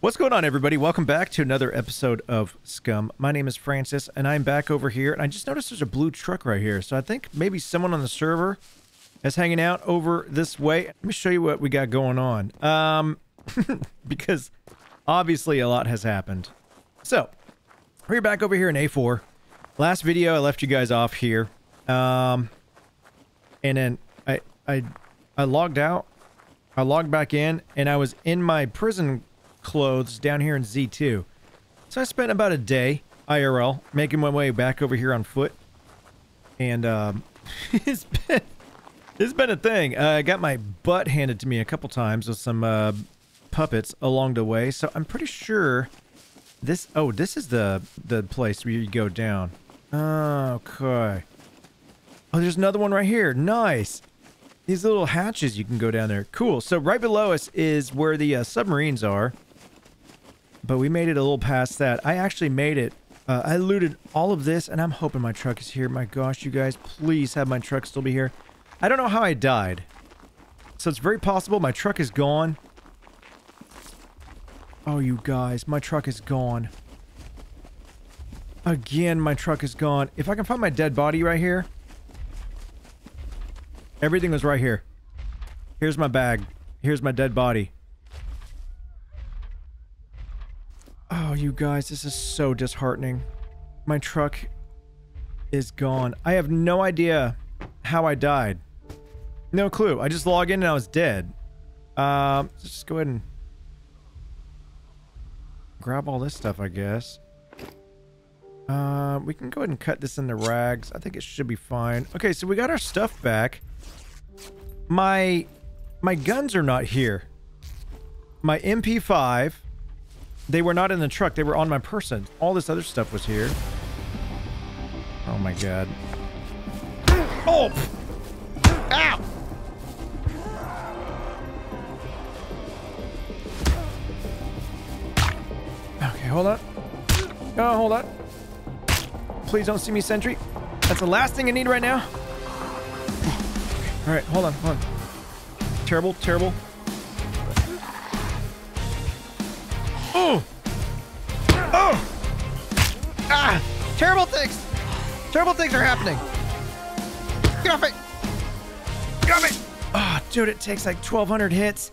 What's going on, everybody? Welcome back to another episode of Scum. My name is Francis, and I'm back over here. And I just noticed there's a blue truck right here. So I think maybe someone on the server is hanging out over this way. Let me show you what we got going on. Um, because obviously a lot has happened. So we're back over here in A4. Last video, I left you guys off here. Um, and then I, I, I logged out. I logged back in, and I was in my prison clothes down here in Z2. So I spent about a day IRL making my way back over here on foot. And um, it's been it's been a thing. Uh, I got my butt handed to me a couple times with some uh, puppets along the way. So I'm pretty sure this. Oh, this is the the place where you go down. Okay. Oh, there's another one right here. Nice. These little hatches you can go down there. Cool. So right below us is where the uh, submarines are. But we made it a little past that. I actually made it. Uh, I looted all of this, and I'm hoping my truck is here. My gosh, you guys, please have my truck still be here. I don't know how I died. So it's very possible my truck is gone. Oh, you guys, my truck is gone. Again, my truck is gone. If I can find my dead body right here. Everything was right here. Here's my bag. Here's my dead body. Oh, you guys, this is so disheartening. My truck is gone. I have no idea how I died. No clue. I just log in and I was dead. Um, let's just go ahead and grab all this stuff, I guess. Uh, we can go ahead and cut this into rags. I think it should be fine. Okay, so we got our stuff back. My my guns are not here. My MP5 they were not in the truck. They were on my person. All this other stuff was here. Oh my god. Oh! Ow! Okay, hold on. Oh, hold on. Please don't see me, sentry. That's the last thing I need right now. All right, hold on, hold on. Terrible, terrible. Oh! Oh! Ah! Terrible things! Terrible things are happening! Get off me! Get off me! Oh, dude, it takes like 1,200 hits.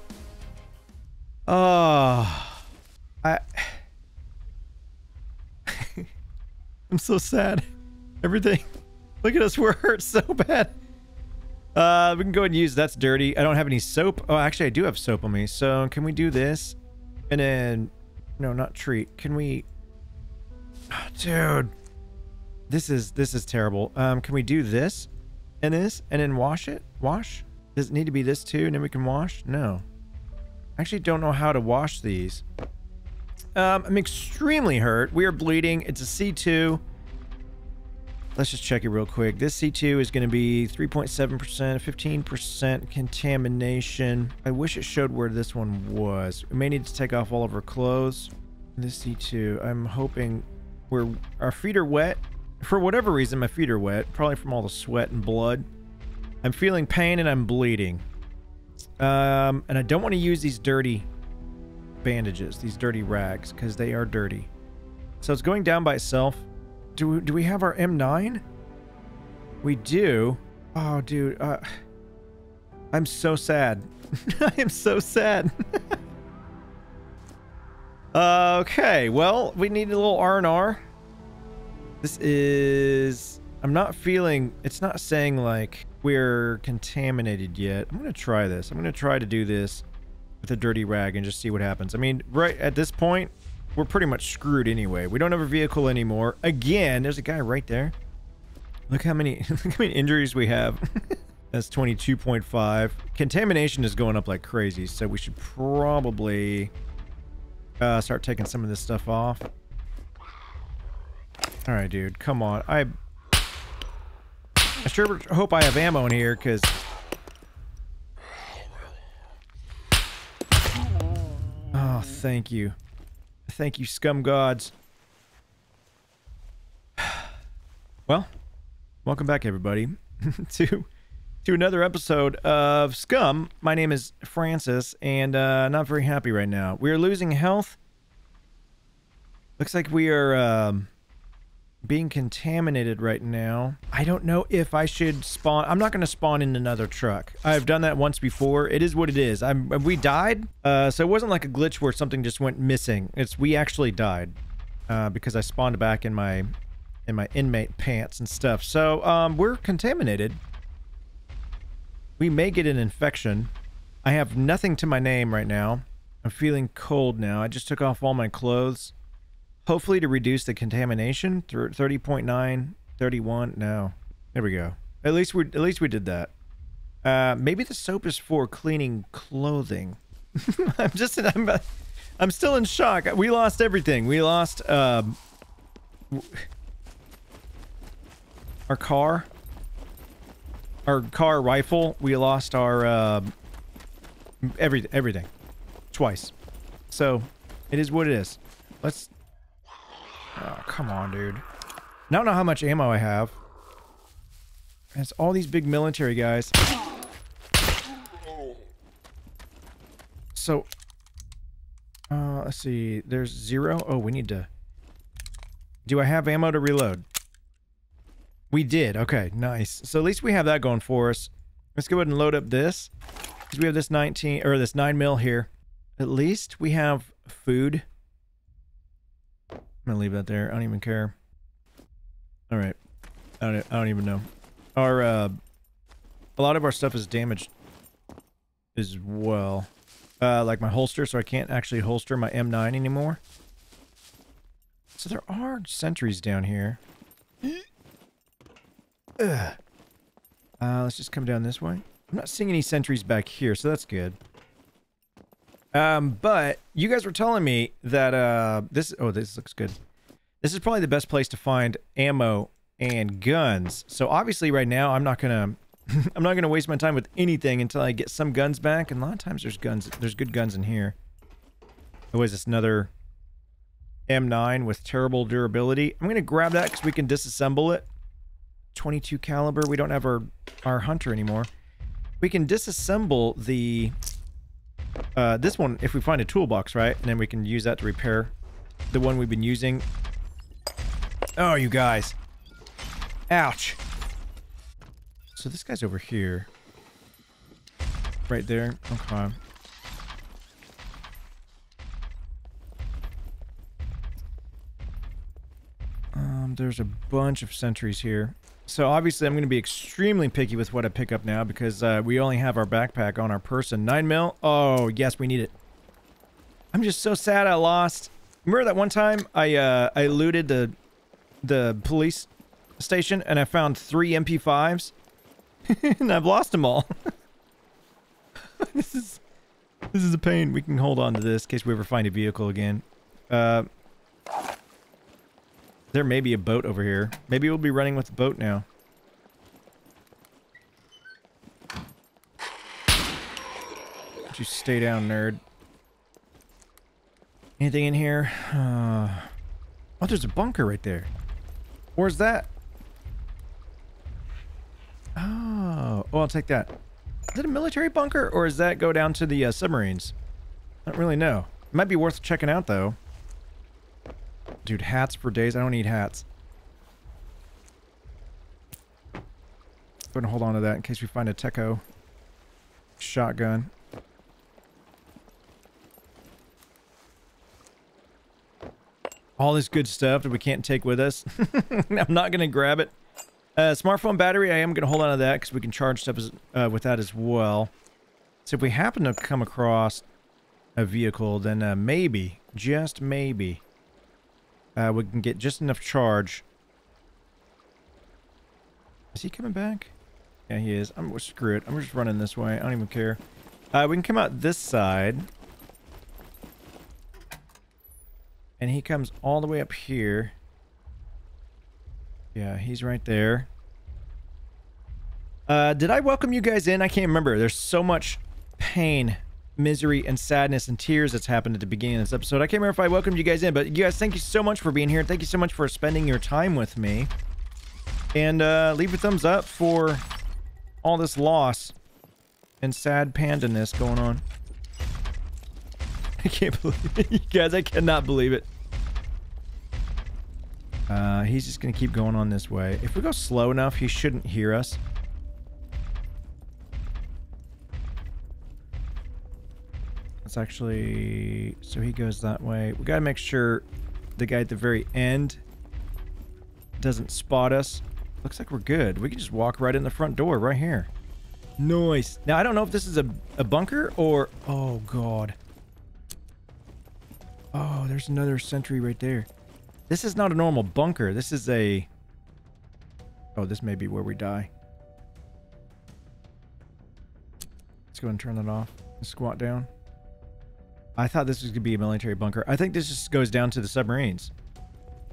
Oh. I... I'm so sad. Everything. Look at us, we're hurt so bad. Uh, we can go ahead and use that's dirty. I don't have any soap. Oh, actually, I do have soap on me. So can we do this? And then no, not treat. Can we... Oh, dude. This is this is terrible. Um, can we do this and this and then wash it? Wash? Does it need to be this too and then we can wash? No. I actually don't know how to wash these. Um, I'm extremely hurt. We are bleeding. It's a C2. Let's just check it real quick. This C2 is going to be 3.7%, 15% contamination. I wish it showed where this one was. We may need to take off all of our clothes. This C2, I'm hoping we're, our feet are wet. For whatever reason, my feet are wet. Probably from all the sweat and blood. I'm feeling pain and I'm bleeding. Um, and I don't want to use these dirty bandages, these dirty rags, because they are dirty. So it's going down by itself. Do we, do we have our M9? We do. Oh, dude. Uh, I'm so sad. I am so sad. okay, well, we need a little R&R. This is... I'm not feeling... It's not saying, like, we're contaminated yet. I'm going to try this. I'm going to try to do this with a dirty rag and just see what happens. I mean, right at this point, we're pretty much screwed anyway. We don't have a vehicle anymore. Again, there's a guy right there. Look how many, look how many injuries we have. That's 22.5. Contamination is going up like crazy, so we should probably uh, start taking some of this stuff off. All right, dude, come on. I, I sure hope I have ammo in here, because... Oh, thank you. Thank you, scum gods. Well, welcome back, everybody, to to another episode of Scum. My name is Francis, and uh, not very happy right now. We are losing health Looks like we are um, being contaminated right now. I don't know if I should spawn. I'm not going to spawn in another truck. I've done that once before. It is what it is. I'm. We died, uh, so it wasn't like a glitch where something just went missing. It's we actually died uh, because I spawned back in my in my inmate pants and stuff. So um, we're contaminated. We may get an infection. I have nothing to my name right now. I'm feeling cold now. I just took off all my clothes. Hopefully to reduce the contamination. 30.9, 31. No. There we go. At least we at least we did that. Uh, maybe the soap is for cleaning clothing. I'm just I'm I'm still in shock. We lost everything. We lost um, our car, our car rifle. We lost our uh, every everything twice. So it is what it is. Let's Oh, come on, dude. I don't know how much ammo I have. It's all these big military guys. So, uh, let's see. There's zero. Oh, we need to... Do I have ammo to reload? We did. Okay, nice. So at least we have that going for us. Let's go ahead and load up this. We have this 19, or this 9 mil here. At least we have food. I'm gonna leave that there. I don't even care. All right. I don't, I don't even know. Our, uh, a lot of our stuff is damaged as well. Uh, like my holster, so I can't actually holster my M9 anymore. So there are sentries down here. Uh, let's just come down this way. I'm not seeing any sentries back here, so that's good. Um, but you guys were telling me that uh, this. Oh, this looks good. This is probably the best place to find ammo and guns. So obviously, right now, I'm not gonna. I'm not gonna waste my time with anything until I get some guns back. And a lot of times, there's guns. There's good guns in here. Oh, is this another M9 with terrible durability? I'm gonna grab that because we can disassemble it. 22 caliber. We don't have our our hunter anymore. We can disassemble the uh, this one, if we find a toolbox, right? And then we can use that to repair the one we've been using. Oh, you guys. Ouch. So this guy's over here. Right there. Okay. Um, there's a bunch of sentries here. So obviously I'm going to be extremely picky with what I pick up now because uh, we only have our backpack on our person. 9 mil? Oh, yes, we need it. I'm just so sad I lost. Remember that one time I uh, I looted the the police station and I found three MP5s? and I've lost them all. this is this is a pain. We can hold on to this in case we ever find a vehicle again. Uh, there may be a boat over here. Maybe we'll be running with the boat now. You stay down, nerd? Anything in here? Uh, oh, there's a bunker right there. Where's that? Oh, oh, I'll take that. Is it a military bunker, or does that go down to the uh, submarines? I don't really know. It might be worth checking out, though. Dude, hats for days. I don't need hats. I'm going to hold on to that in case we find a Techo shotgun. All this good stuff that we can't take with us. I'm not going to grab it. Uh, smartphone battery, I am going to hold on to that because we can charge stuff as, uh, with that as well. So if we happen to come across a vehicle, then uh, maybe, just maybe, uh, we can get just enough charge. Is he coming back? Yeah, he is. I'm screw it. I'm just running this way. I don't even care. Uh, we can come out this side. And he comes all the way up here. Yeah, he's right there. Uh, did I welcome you guys in? I can't remember. There's so much pain misery and sadness and tears that's happened at the beginning of this episode. I can't remember if I welcomed you guys in, but you guys, thank you so much for being here. Thank you so much for spending your time with me. And uh, leave a thumbs up for all this loss and sad pandaness going on. I can't believe it. you guys, I cannot believe it. Uh, he's just going to keep going on this way. If we go slow enough, he shouldn't hear us. Let's actually... So he goes that way. We got to make sure the guy at the very end doesn't spot us. Looks like we're good. We can just walk right in the front door right here. Nice. Now, I don't know if this is a, a bunker or... Oh, God. Oh, there's another sentry right there. This is not a normal bunker. This is a... Oh, this may be where we die. Let's go and turn that off. Squat down. I thought this was to be a military bunker. I think this just goes down to the submarines.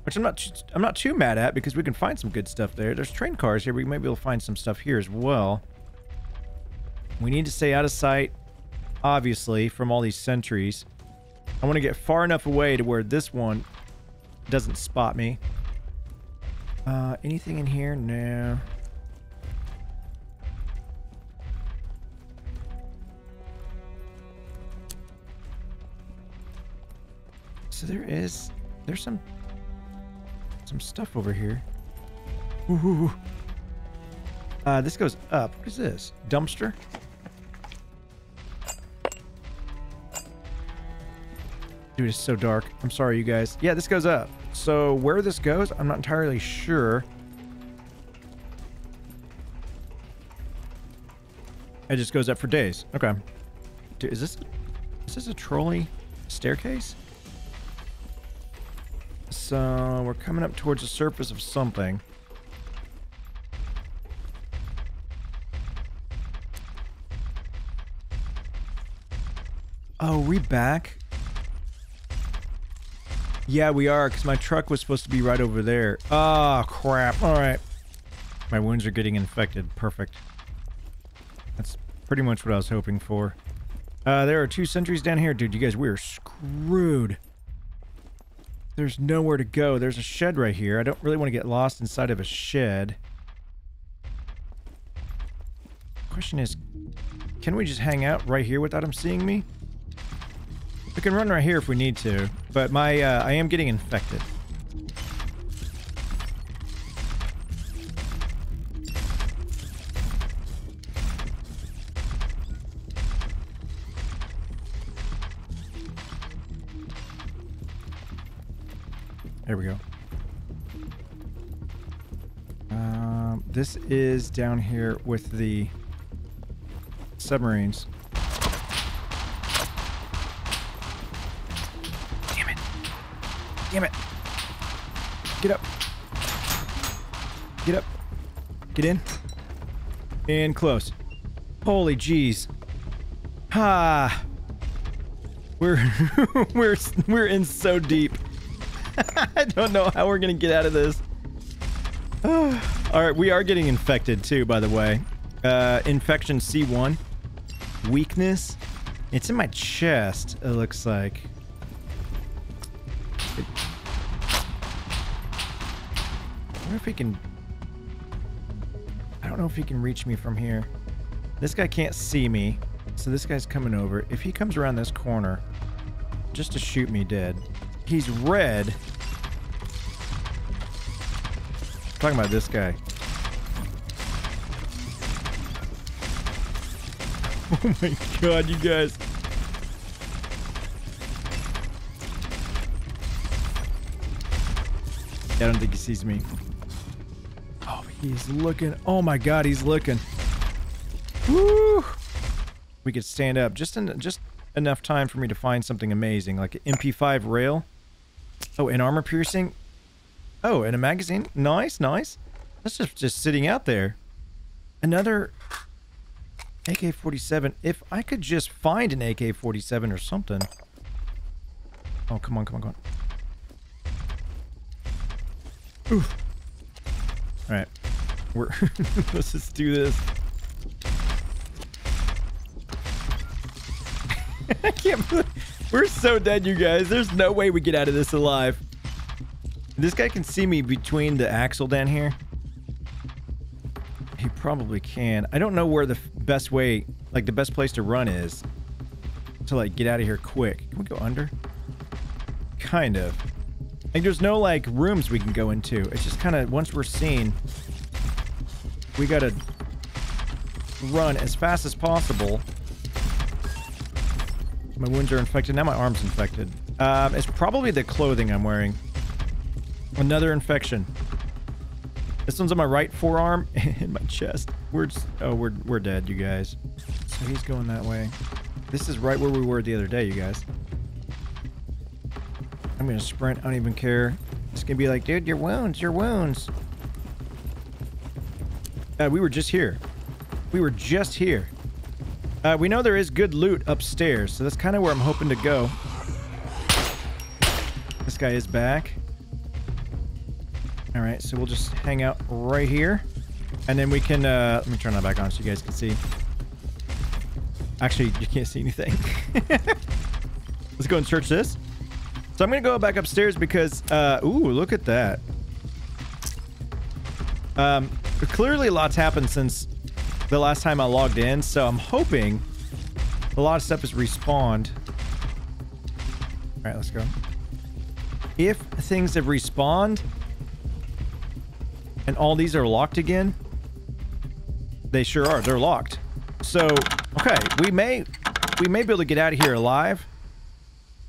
Which I'm not I'm not too mad at because we can find some good stuff there. There's train cars here. We may be able to find some stuff here as well. We need to stay out of sight, obviously, from all these sentries. I want to get far enough away to where this one doesn't spot me. Uh, anything in here? No. So there is... There's some... Some stuff over here. Ooh. Uh, this goes up. What is this? Dumpster? Dude, it's so dark. I'm sorry, you guys. Yeah, this goes up. So where this goes, I'm not entirely sure. It just goes up for days. Okay. Dude, is this is this a trolley staircase? So we're coming up towards the surface of something. Oh, we back? Yeah, we are, because my truck was supposed to be right over there. Oh, crap. All right. My wounds are getting infected. Perfect. That's pretty much what I was hoping for. Uh, there are two sentries down here. Dude, you guys, we're screwed. There's nowhere to go. There's a shed right here. I don't really want to get lost inside of a shed. Question is, can we just hang out right here without him seeing me? We can run right here if we need to, but my uh, I am getting infected. There we go. Um, this is down here with the submarines. Damn it. Damn it. Get up. Get up. Get in. And close. Holy jeez. Ha. We're we're we're in so deep. I don't know how we're gonna get out of this. All right, we are getting infected too, by the way. Uh, infection C1. Weakness. It's in my chest, it looks like. wonder if he can... I don't know if he can reach me from here. This guy can't see me, so this guy's coming over. If he comes around this corner, just to shoot me dead. He's red. I'm talking about this guy. Oh my god, you guys. I don't think he sees me. Oh, he's looking. Oh my god, he's looking. Woo! We could stand up just in, just enough time for me to find something amazing, like an MP5 rail. Oh, an armor piercing. Oh, and a magazine. Nice, nice. That's just just sitting out there. Another AK-47. If I could just find an AK-47 or something. Oh, come on, come on, come on. Oof. All right. We're let's just do this. I can't believe we're so dead, you guys. There's no way we get out of this alive. This guy can see me between the axle down here. He probably can. I don't know where the best way, like the best place to run is to like get out of here quick. Can we go under? Kind of. Like there's no like rooms we can go into. It's just kind of once we're seen, we gotta run as fast as possible. My wounds are infected. Now my arm's infected. Um, it's probably the clothing I'm wearing. Another infection. This one's on my right forearm and my chest. We're oh, we're we're dead, you guys. So he's going that way. This is right where we were the other day, you guys. I'm gonna sprint. I don't even care. It's gonna be like, dude, your wounds, your wounds. Uh, we were just here. We were just here. Uh, we know there is good loot upstairs, so that's kind of where I'm hoping to go. This guy is back. All right, so we'll just hang out right here. And then we can, uh, let me turn that back on so you guys can see. Actually, you can't see anything. Let's go and search this. So I'm going to go back upstairs because, uh, ooh, look at that. Um, clearly a lot's happened since the last time I logged in, so I'm hoping a lot of stuff is respawned. All right, let's go. If things have respawned and all these are locked again, they sure are. They're locked. So, okay, we may we may be able to get out of here alive.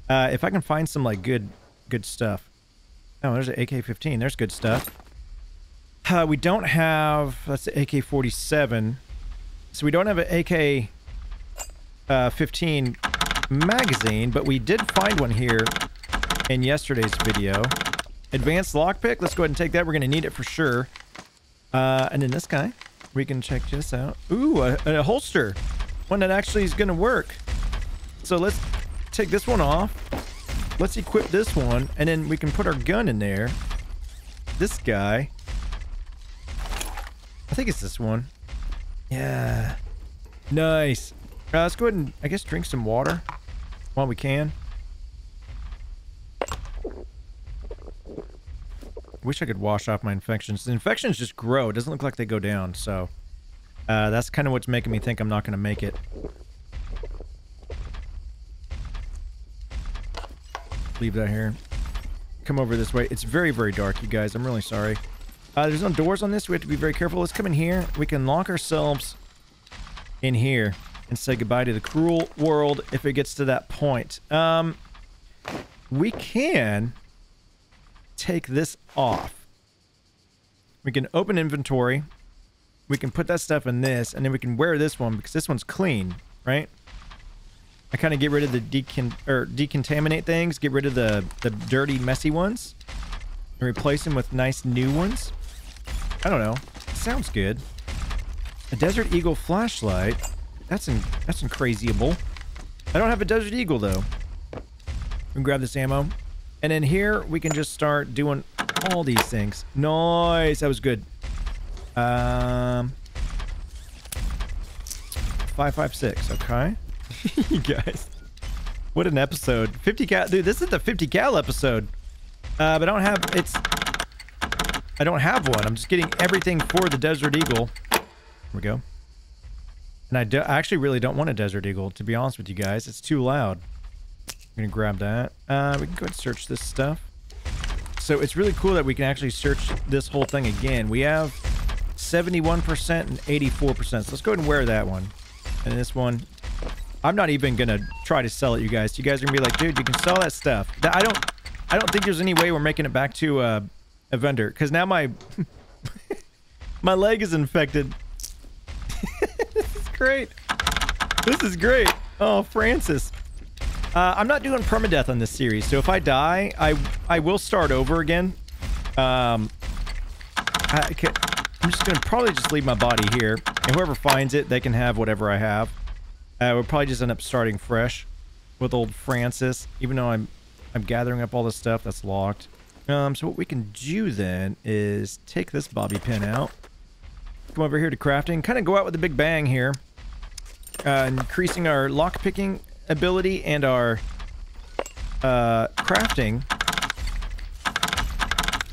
Uh, if I can find some like good good stuff. Oh, there's an AK-15. There's good stuff. Uh, we don't have that's the AK-47. So we don't have an AK uh, 15 magazine, but we did find one here in yesterday's video. Advanced lockpick. Let's go ahead and take that. We're going to need it for sure. Uh, and then this guy. We can check this out. Ooh, a, a holster. One that actually is going to work. So let's take this one off. Let's equip this one. And then we can put our gun in there. This guy. I think it's this one. Yeah. Nice. Uh, let's go ahead and, I guess, drink some water while we can. Wish I could wash off my infections. The infections just grow. It doesn't look like they go down, so... Uh, that's kind of what's making me think I'm not going to make it. Leave that here. Come over this way. It's very, very dark, you guys. I'm really sorry. Uh, there's no doors on this. We have to be very careful. Let's come in here. We can lock ourselves in here and say goodbye to the cruel world if it gets to that point. Um, we can take this off. We can open inventory. We can put that stuff in this, and then we can wear this one because this one's clean, right? I kind of get rid of the decon or decontaminate things, get rid of the the dirty, messy ones, and replace them with nice new ones. I don't know. Sounds good. A Desert Eagle flashlight. That's in that's in crazyable. I don't have a Desert Eagle though. We can grab this ammo. And then here we can just start doing all these things. Nice. That was good. Um, 556. Okay. you guys. What an episode. 50 cal. Dude, this is the 50 cal episode. Uh, but I don't have. It's. I don't have one. I'm just getting everything for the Desert Eagle. Here we go. And I, do, I actually really don't want a Desert Eagle, to be honest with you guys. It's too loud. I'm going to grab that. Uh, we can go and search this stuff. So it's really cool that we can actually search this whole thing again. We have 71% and 84%. So let's go ahead and wear that one. And this one. I'm not even going to try to sell it, you guys. You guys are going to be like, dude, you can sell that stuff. I don't I don't think there's any way we're making it back to uh, a vendor. Because now my... my leg is infected. this is great. This is great. Oh, Francis. Uh, I'm not doing permadeath on this series, so if I die, I I will start over again. Um, I am just gonna probably just leave my body here, and whoever finds it, they can have whatever I have. Uh, we'll probably just end up starting fresh with old Francis, even though I'm I'm gathering up all this stuff that's locked. Um, so what we can do then is take this bobby pin out, come over here to crafting, kind of go out with a big bang here, uh, increasing our lock picking ability and our uh, crafting,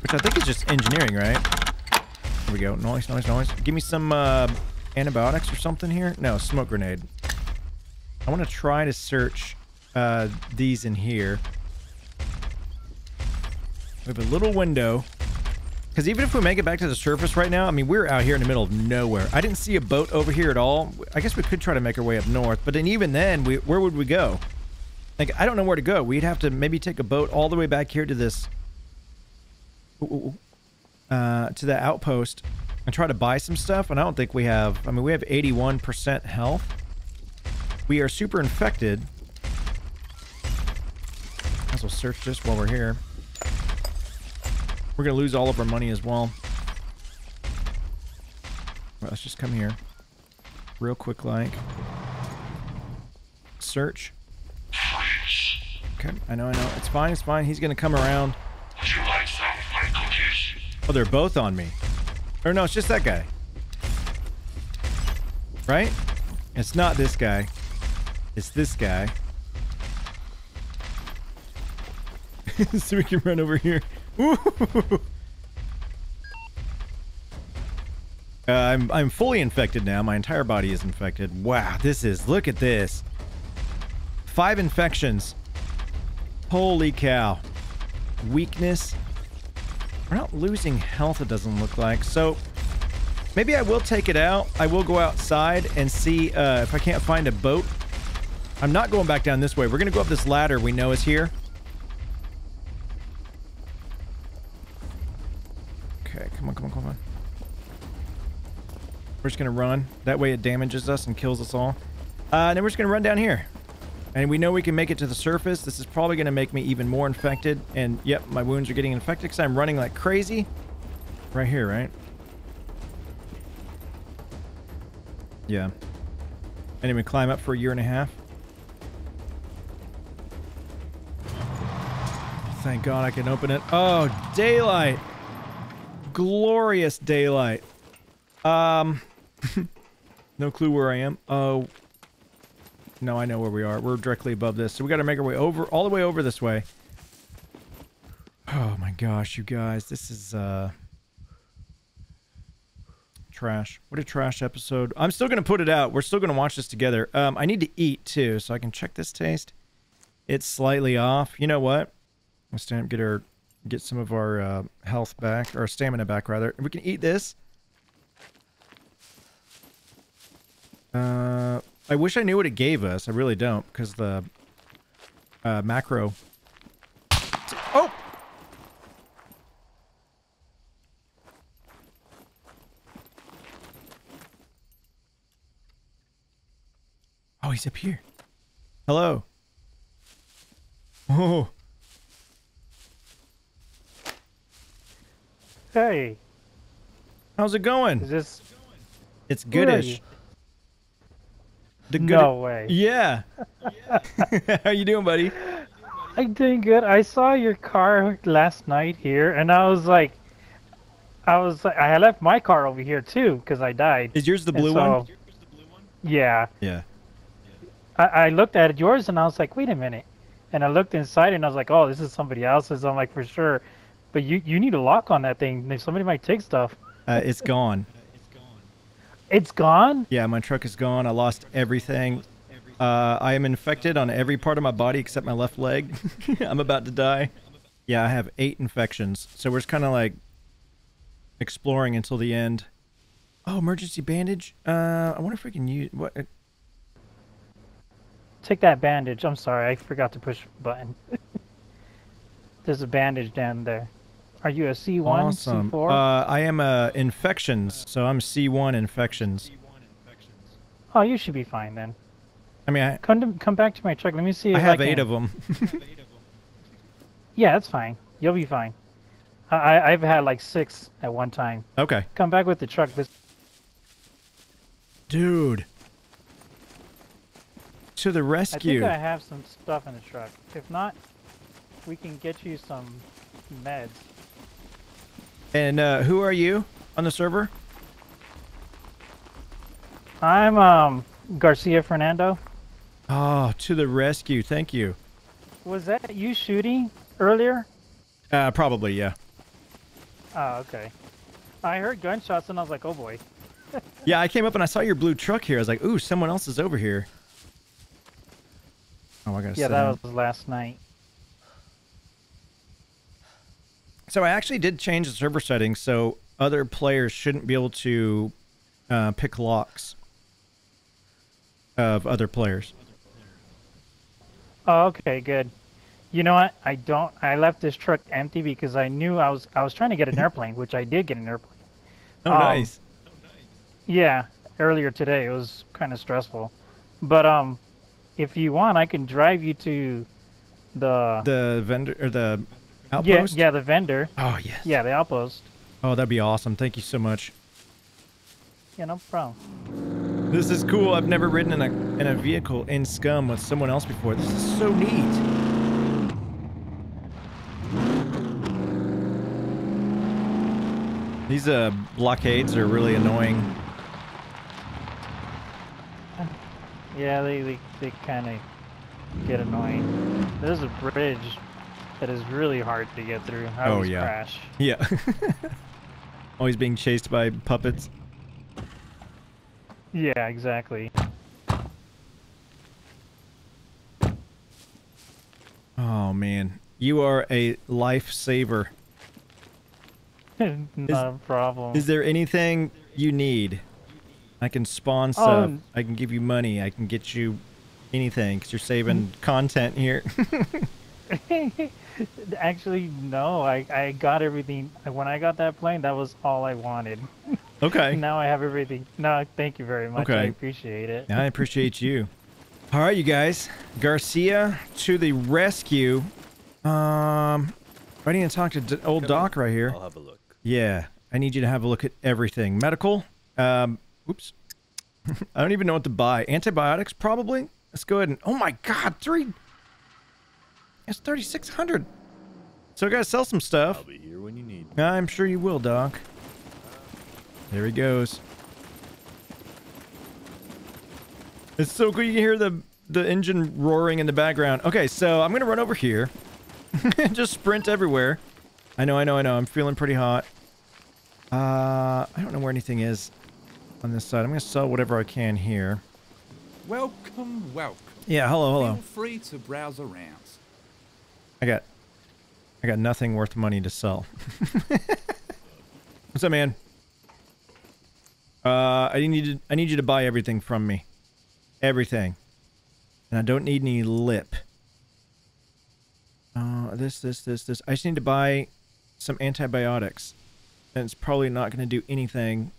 which I think is just engineering, right? Here we go. Noise, noise, noise. Give me some uh, antibiotics or something here. No, smoke grenade. I want to try to search uh, these in here. We have a little window. Because even if we make it back to the surface right now, I mean, we're out here in the middle of nowhere. I didn't see a boat over here at all. I guess we could try to make our way up north, but then even then, we, where would we go? Like, I don't know where to go. We'd have to maybe take a boat all the way back here to this, uh, to the outpost and try to buy some stuff. And I don't think we have, I mean, we have 81% health. We are super infected. As well search this while we're here. We're going to lose all of our money as well. well. Let's just come here. Real quick like. Search. Okay, I know, I know. It's fine, it's fine. He's going to come around. Oh, they're both on me. Or no, it's just that guy. Right? It's not this guy. It's this guy. so we can run over here. Uh, I'm I'm fully infected now. My entire body is infected. Wow, this is look at this. Five infections. Holy cow. Weakness. We're not losing health, it doesn't look like. So maybe I will take it out. I will go outside and see uh, if I can't find a boat. I'm not going back down this way. We're going to go up this ladder we know is here. Okay, come on, come on, come on. We're just to run. That way it damages us and kills us all. Uh, and then we're just to run down here. And we know we can make it to the surface. This is probably to make me even more infected. And yep, my wounds are getting infected because I'm running like crazy. Right here, right? Yeah. And then we climb up for a year and a half. Thank God I can open it. Oh, daylight. Glorious daylight. Um, no clue where I am. Oh, no, I know where we are. We're directly above this. So we got to make our way over, all the way over this way. Oh my gosh, you guys. This is, uh... Trash. What a trash episode. I'm still going to put it out. We're still going to watch this together. Um, I need to eat, too, so I can check this taste. It's slightly off. You know what? Let's stand, up, get our, get some of our uh, health back, or stamina back, rather. We can eat this. Uh, I wish I knew what it gave us. I really don't, because the uh, macro... Oh! Oh, he's up here. Hello. Oh. Hey. How's it going? Is this... It's goodish. The good no way. Yeah. How you doing, buddy? I'm doing good. I saw your car last night here, and I was like, I was like, I left my car over here too because I died. Is yours the blue so, one? Yeah. Yeah. I, I looked at yours and I was like, wait a minute, and I looked inside and I was like, oh, this is somebody else's. I'm like, for sure, but you you need a lock on that thing. Somebody might take stuff. Uh, it's gone. It's gone? Yeah, my truck is gone. I lost everything. Uh, I am infected on every part of my body except my left leg. I'm about to die. Yeah, I have eight infections. So we're just kind of like exploring until the end. Oh, emergency bandage. Uh, I wonder if we can use what. Uh, Take that bandage. I'm sorry, I forgot to push button. There's a bandage down there. Are you a C1, awesome. C4? Uh, I am uh, infections, so I'm C1 infections. Oh, you should be fine then. I mean, I, come to, come back to my truck. Let me see. I have I eight of them. yeah, that's fine. You'll be fine. I I've had like six at one time. Okay. Come back with the truck. This. Dude. To the rescue. I think I have some stuff in the truck. If not, we can get you some meds. And uh, who are you on the server? I'm um, Garcia Fernando. Oh, to the rescue. Thank you. Was that you shooting earlier? Uh, probably, yeah. Oh, okay. I heard gunshots and I was like, oh boy. yeah, I came up and I saw your blue truck here. I was like, ooh, someone else is over here. Oh, I gotta Yeah, that was last night. So I actually did change the server settings so other players shouldn't be able to uh, pick locks of other players. Oh, okay, good. You know what? I don't. I left this truck empty because I knew I was. I was trying to get an airplane, which I did get an airplane. Oh, Um, nice. Yeah, earlier today it was kind of stressful, but um, if you want, I can drive you to the, The vendor or the outpost. yeah the vendor. Oh yes. Yeah, the outpost. Oh, that'd be awesome. Thank you so much. Yeah, no problem. This is cool. I've never ridden in a in a vehicle in Scum with someone else before. This is so neat. These uh blockades are really annoying. Yeah, they they, they kind of get annoying. There's a bridge that is really hard to get through. I Oh, yeah. crash. Yeah. Always being chased by puppets. Yeah, exactly. Oh man, you are a lifesaver. Not a problem. Is there anything you need? I can spawn stuff. Um, oh. I can give you money. I can get you anything because you're saving content here. Actually, no. I, I got everything. When I got that plane, that was all I wanted. okay. Now I have everything. No, thank you very much. Okay. I appreciate it. I appreciate you. All right, you guys. Garcia to the rescue. Um, I need to talk to D- old Come Doc in. right here. I'll have a look. Yeah, I need you to have a look at everything. Medical. Um, oops. I don't even know what to buy. Antibiotics, probably. Let's go ahead and. Oh my God, three. It's thirty six hundred. So I gotta sell some stuff. I'll stuff. be here when you need me. I'm sure you will, Doc. There he goes. It's so cool. You can hear the the engine roaring in the background. Okay, so I'm gonna run over here. And just sprint everywhere. I know, I know, I know. I'm feeling pretty hot. Uh, I don't know where anything is on this side. I'm gonna sell whatever I can here. Welcome, welcome. Yeah, hello, hello. Feel free to browse around. I got, I got nothing worth money to sell. What's up, man? Uh, I need I need you to buy everything from me, everything, and I don't need any lip. Uh, this, this, this, this. I just need to buy some antibiotics, and it's probably not going to do anything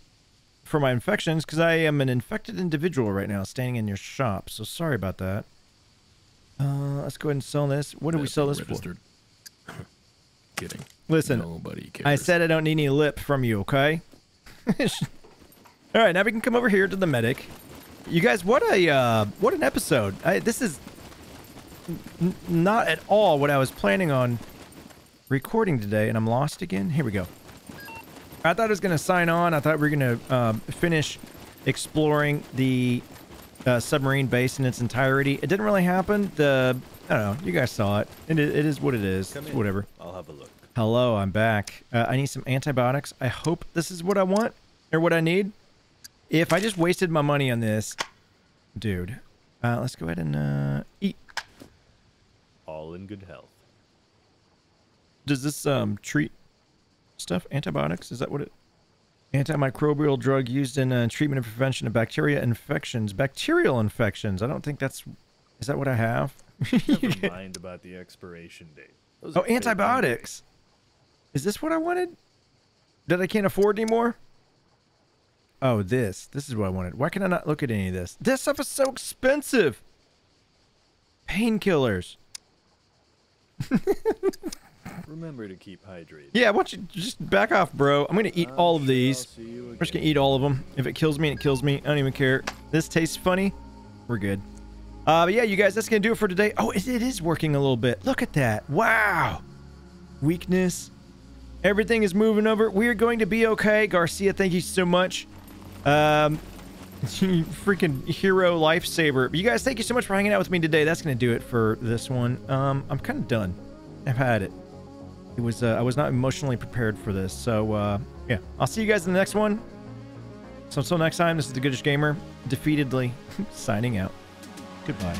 for my infections because I am an infected individual right now, standing in your shop. So sorry about that. Uh, let's go ahead and sell this. What do we sell this for? Kidding. Listen, Nobody cares. I said I don't need any lip from you, okay? All right, now we can come over here to the medic. You guys, what a uh, what an episode! I, this is not at all what I was planning on recording today, and I'm lost again. Here we go. I thought I was gonna sign on. I thought we were gonna um, finish exploring the uh, submarine base in its entirety. It didn't really happen. The I don't know. You guys saw it. It, it is what it is. Whatever. I'll have a look. Hello, I'm back. Uh, I need some antibiotics. I hope this is what I want or what I need. If I just wasted my money on this, dude, uh, let's go ahead and uh, eat. All in good health. Does this um treat stuff? Antibiotics? Is that what it? Antimicrobial drug used in uh, treatment and prevention of bacteria infections. Bacterial infections. I don't think that's. Is that what I have? Never mind about the expiration date. Those Oh, antibiotics. Is this what I wanted? That I can't afford anymore? Oh, this. This is what I wanted. Why can I not look at any of this? This stuff is so expensive. Painkillers. Remember to keep hydrated. Yeah, why don't you just back off, bro? I'm gonna eat I'm all of sure these. I'll see you We're just gonna eat all of them. If it kills me, it kills me. I don't even care. This tastes funny. We're good. Uh, but yeah, you guys, that's gonna do it for today. Oh, it, it is working a little bit. Look at that. Wow. Weakness. Everything is moving over. We are going to be okay. Garcia, thank you so much. Um, freaking hero lifesaver. You guys, thank you so much for hanging out with me today. That's gonna do it for this one. Um, I'm kind of done. I've had it. It was uh, I was not emotionally prepared for this. So uh, yeah, I'll see you guys in the next one. So until next time, this is the Goodish Gamer, defeatedly signing out. Goodbye.